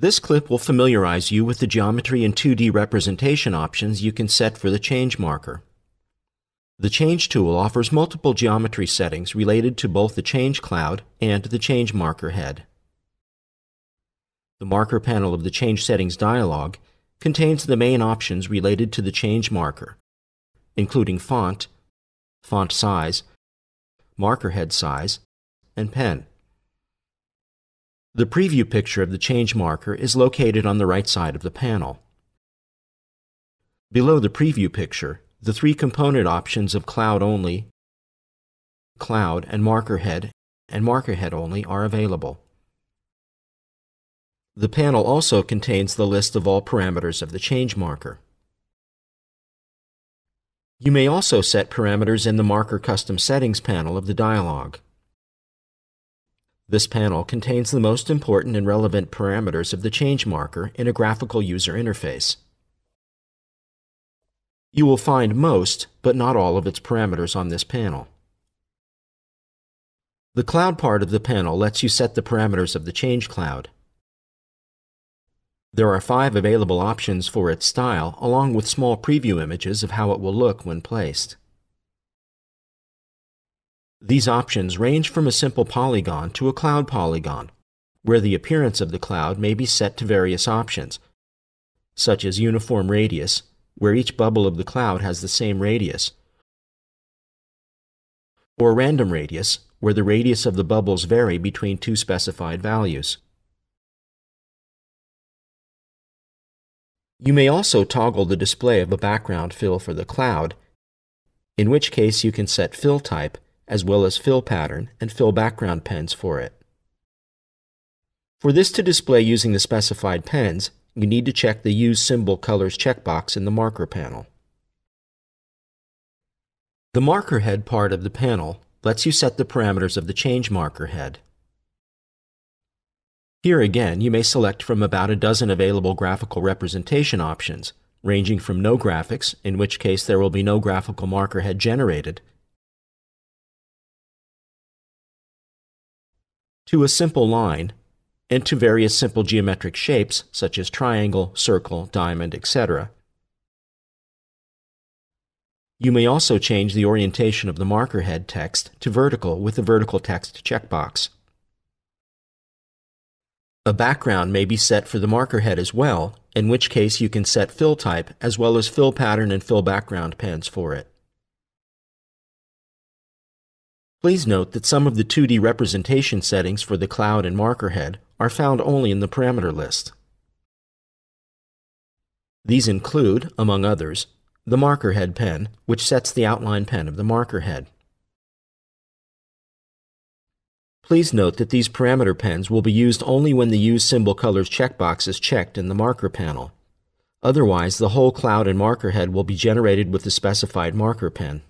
This clip will familiarize you with the geometry and 2D representation options you can set for the change marker. The Change tool offers multiple geometry settings related to both the change cloud and the change marker head. The marker panel of the Change Settings dialog contains the main options related to the change marker, including font, font size, marker head size, and pen. The preview picture of the change marker is located on the right side of the panel. Below the preview picture, the three component options of Cloud Only, Cloud, and Marker Head and Marker Head Only are available. The panel also contains the list of all parameters of the change marker. You may also set parameters in the Marker Custom Settings panel of the dialog. This panel contains the most important and relevant parameters of the change marker in a graphical user interface. You will find most, but not all of its parameters on this panel. The cloud part of the panel lets you set the parameters of the change cloud. There are five available options for its style, along with small preview images of how it will look when placed. These options range from a simple polygon to a cloud polygon, where the appearance of the cloud may be set to various options, such as uniform radius, where each bubble of the cloud has the same radius, or random radius, where the radius of the bubbles vary between two specified values. You may also toggle the display of a background fill for the cloud, in which case you can set fill type as well as fill pattern and fill background pens for it. For this to display using the specified pens, you need to check the Use Symbol Colors checkbox in the marker panel. The marker head part of the panel lets you set the parameters of the change marker head. Here again, you may select from about a dozen available graphical representation options, ranging from no graphics, in which case there will be no graphical marker head generated, to a simple line, and to various simple geometric shapes such as triangle, circle, diamond, etc. You may also change the orientation of the marker head text to vertical with the vertical text checkbox. A background may be set for the marker head as well, in which case you can set fill type as well as fill pattern and fill background pens for it. Please note that some of the 2D representation settings for the cloud and marker head are found only in the parameter list. These include, among others, the marker head pen, which sets the outline pen of the marker head. Please note that these parameter pens will be used only when the Use Symbol Colors checkbox is checked in the marker panel. Otherwise, the whole cloud and marker head will be generated with the specified marker pen.